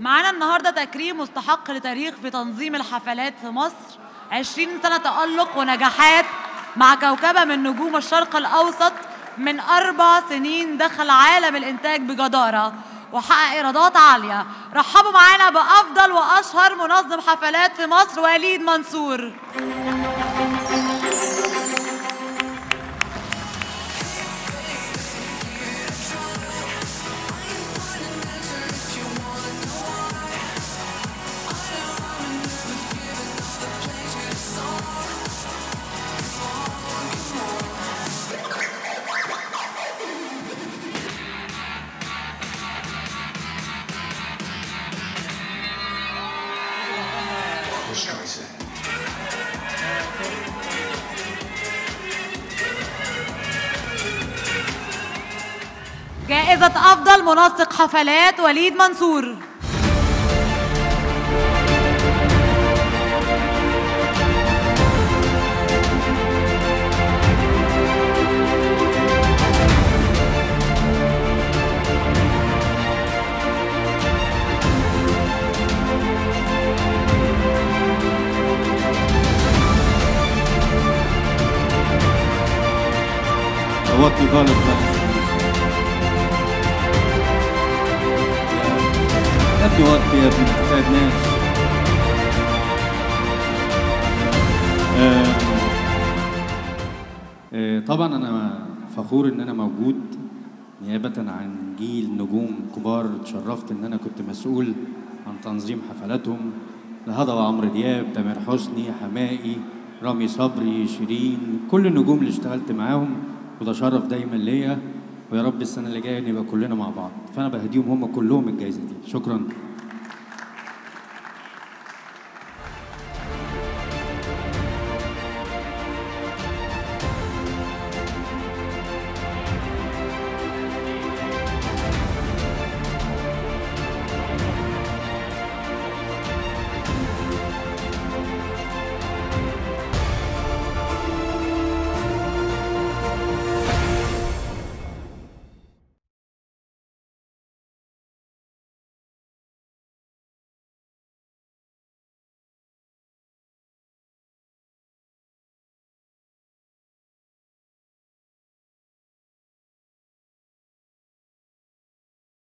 معانا النهارده تكريم مستحق لتاريخ في تنظيم الحفلات في مصر. 20 سنة تألق ونجاحات مع كوكبة من نجوم الشرق الأوسط من أربع سنين دخل عالم الإنتاج بجدارة وحقق إيرادات عالية. رحبوا معانا بأفضل وأشهر منظم حفلات في مصر وليد منصور. جائزة أفضل منسق حفلات وليد منصور. خالص بقى يا ابني وطي يا ابني ما آه، آه، طبعا أنا فخور إن أنا موجود نيابة عن جيل نجوم كبار. اتشرفت إن أنا كنت مسؤول عن تنظيم حفلاتهم الهضبة عمرو دياب تامر حسني حمائي رامي صبري شيرين كل النجوم اللي اشتغلت معاهم. وده شرف دايما ليا ويا رب السنة اللي جاية نبقى كلنا مع بعض. فأنا بهديهم هم كلهم الجايزة دي. شكرا.